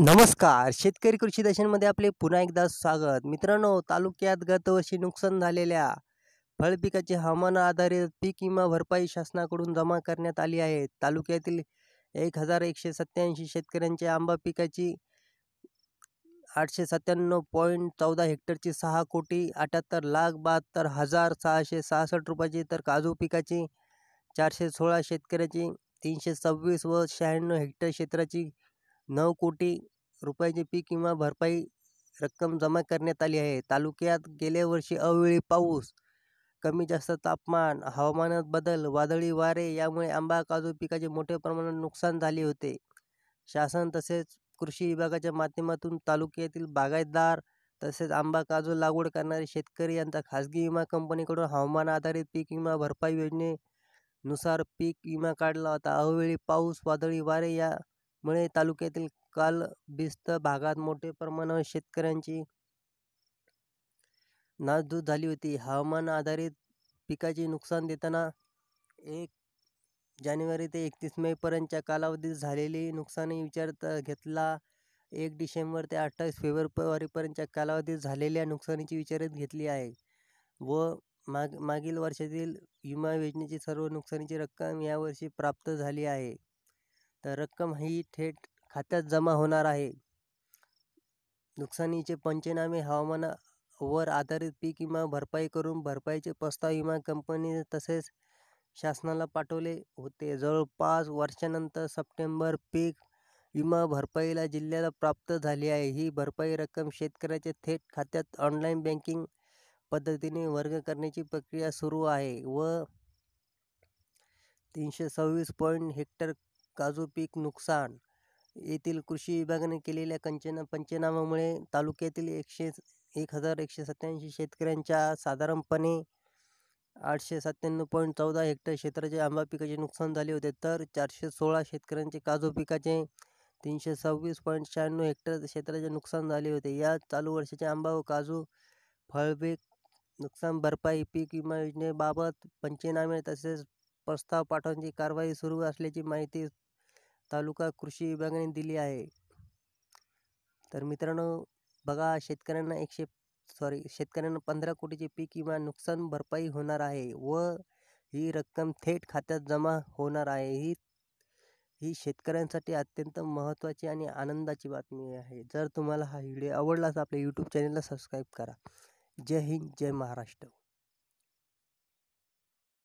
नमस्कार. शेतकरी कृषी दर्शनमध्ये आपले पुन्हा एकदा स्वागत. मित्रांनो तालुक्यात गतवर्षी नुकसान झालेल्या फळपिकाचे हवामान आधारित पीक विमा भरपाई शासनाकडून जमा करण्यात आली आहे. तालुक्यातील एक हजार एकशे सत्याऐंशी शेतकऱ्यांच्या आंबा पिकाची आठशे सत्त्याण्णव पॉईंट चौदा हेक्टरची सहा कोटी अठ्याहत्तर लाख बहात्तर हजार सहाशे सहासष्ट रुपयाची तर काजू पिकाची चारशे सोळा शेतकऱ्याची तीनशे सव्वीस व शहाण्णव हेक्टर क्षेत्राची नऊ कोटी रुपयाची पीक विमा भरपाई रक्कम जमा करण्यात आली आहे. तालुक्यात गेल्या वर्षी अवेळी पाऊस कमी जास्त तापमान हवामानात बदल वादळी वारे यामुळे आंबा काजू पिकाचे मोठ्या प्रमाणात नुकसान झाले होते. शासन तसेच कृषी विभागाच्या माध्यमातून तालुक्यातील बागायतदार तसेच आंबा काजू लागवड करणारे शेतकरी यांचा खाजगी विमा कंपनीकडून हवामान आधारित पीक विमा भरपाई योजनेनुसार पीक विमा काढला होता. अवेळी पाऊस वादळी वारे या मुळे तालुक्यातील काल बिस्त भागात मोठ्या प्रमाणावर शेतकऱ्यांची नासधूस झाली होती. हवामान आधारित पिकाचे नुकसान देताना एक जानेवारी ते एकतीस मेपर्यंतच्या कालावधीत झालेली नुकसानी विचारात घेतला. एक डिसेंबर ते अठ्ठावीस फेब्रुवारीपर्यंतच्या कालावधीत झालेल्या नुकसानीची विचारात घेतली आहे व माग मागील वर्षातील विमा योजनेची सर्व नुकसानीची रक्कम यावर्षी प्राप्त झाली आहे. तर रक्कम ही थेट खात्यात जमा होणार आहे. नुकसानीचे पंचनामे हवामानावर आधारित पीक विमा भरपाई करून भरपाईचे प्रस्ताव विमा कंपनी तसेच शासनाला पाठवले होते. जवळपास वर्षानंतर सप्टेंबर पीक विमा भरपाईला जिल्ह्याला प्राप्त झाली आहे. ही भरपाई रक्कम शेतकऱ्याच्या थेट खात्यात ऑनलाईन बँकिंग पद्धतीने वर्ग करण्याची प्रक्रिया सुरू आहे व तीनशे सव्वीस पॉईंट हेक्टर काजू पीक नुकसान. येथील कृषी विभागाने केलेल्या कंचना पंचनामामुळे तालुक्यातील एकशे एक हजार एकशे सत्त्याऐंशी शेतकऱ्यांच्या साधारणपणे आठशे सत्त्याण्णव पॉईंट चौदा हेक्टर क्षेत्राचे आंबा पिकाचे नुकसान झाले होते. तर चारशे सोळा शेतकऱ्यांचे काजू पिकाचे तीनशे सव्वीस पॉईंट शहाण्णव हेक्टर क्षेत्राचे नुकसान झाले होते. या चालू वर्षाचे आंबा व काजू फळपीक नुकसान भरपाई पीक विमा योजनेबाबत पंचनामे तसेच प्रस्ताव पाठवण्याची कारवाई सुरू असल्याची माहिती तालुका कृषी विभागाने दिली आहे. तर मित्रांनो बघा शेतकऱ्यांना एकशे सॉरी शेतकऱ्यांना पंधरा कोटीचे पीक विमा नुकसान भरपाई होणार आहे व ही रक्कम थेट खात्यात जमा होणार आहे. ही ही शेतकऱ्यांसाठी अत्यंत महत्त्वाची आणि आनंदाची बातमी आहे. जर तुम्हाला हा व्हिडिओ आवडला तर आपल्या यूट्यूब चॅनलला सबस्क्राईब करा. जय हिंद जय महाराष्ट्र.